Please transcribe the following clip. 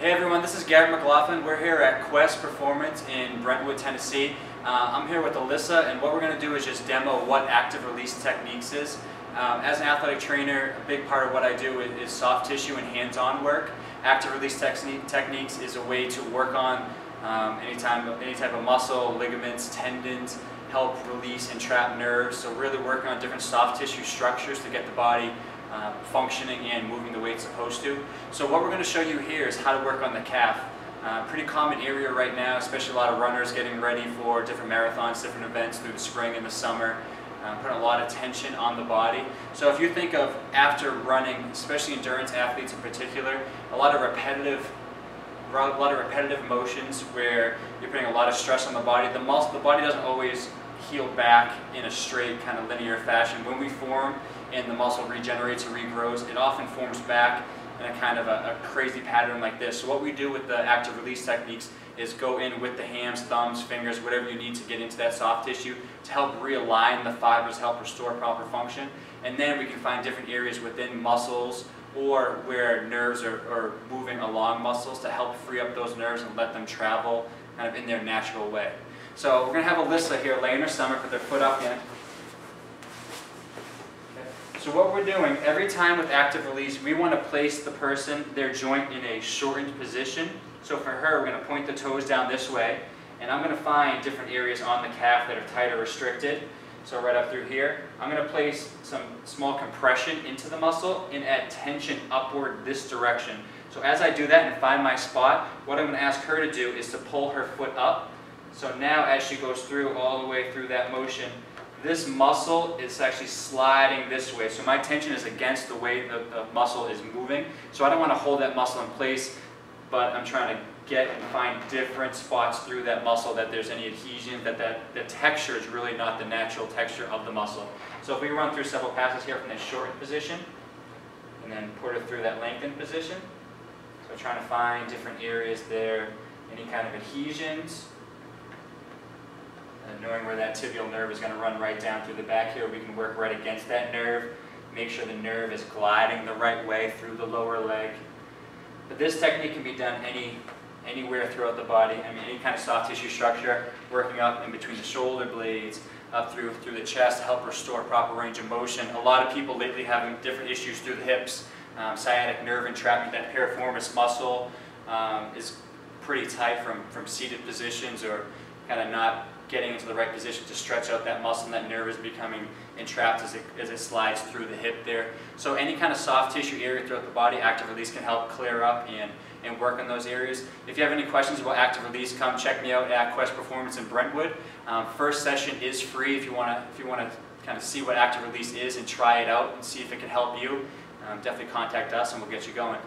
Hey everyone, this is Garrett McLaughlin. We're here at Quest Performance in Brentwood, Tennessee. Uh, I'm here with Alyssa and what we're going to do is just demo what active release techniques is. Um, as an athletic trainer, a big part of what I do is, is soft tissue and hands-on work. Active release techniques is a way to work on um, any, time, any type of muscle, ligaments, tendons, help release and trap nerves. So really working on different soft tissue structures to get the body uh, functioning and moving the way it's supposed to. So what we're going to show you here is how to work on the calf. Uh, pretty common area right now, especially a lot of runners getting ready for different marathons, different events through the spring and the summer. Uh, putting a lot of tension on the body. So if you think of after running, especially endurance athletes in particular, a lot of repetitive a lot of repetitive motions where you're putting a lot of stress on the body. The muscle, the body doesn't always heal back in a straight kind of linear fashion. When we form and the muscle regenerates and regrows, it often forms back in a kind of a, a, crazy pattern like this. So what we do with the active release techniques is go in with the hands, thumbs, fingers, whatever you need to get into that soft tissue to help realign the fibers, help restore proper function. And then we can find different areas within muscles or where nerves are, are moving along muscles to help free up those nerves and let them travel kind of in their natural way. So we're going to have Alyssa here lay in her stomach with her foot up in. So what we're doing, every time with active release, we want to place the person, their joint in a shortened position. So for her, we're going to point the toes down this way, and I'm going to find different areas on the calf that are tight or restricted. So right up through here, I'm going to place some small compression into the muscle and add tension upward this direction. So as I do that and find my spot, what I'm going to ask her to do is to pull her foot up. So now as she goes through all the way through that motion, this muscle is actually sliding this way. So my tension is against the way the, the muscle is moving. So I don't want to hold that muscle in place, but I'm trying to get and find different spots through that muscle that there's any adhesion, that, that the texture is really not the natural texture of the muscle. So if we run through several passes here from the shortened position, and then put it through that lengthened position. So trying to find different areas there, any kind of adhesions, and knowing where that tibial nerve is going to run right down through the back here, we can work right against that nerve, make sure the nerve is gliding the right way through the lower leg. But this technique can be done any, anywhere throughout the body. I mean, any kind of soft tissue structure, working up in between the shoulder blades, up through, through the chest to help restore proper range of motion. A lot of people lately having different issues through the hips, um, sciatic nerve entrapment, that piriformis muscle um, is pretty tight from, from seated positions or kind of not getting into the right position to stretch out that muscle and that nerve is becoming entrapped as it, as it slides through the hip there. So any kind of soft tissue area throughout the body, active release can help clear up and, and work on those areas. If you have any questions about active release, come check me out at Quest Performance in Brentwood. Um, first session is free if you want to if you want to kind of see what active release is and try it out and see if it can help you. Um, definitely contact us and we'll get you going.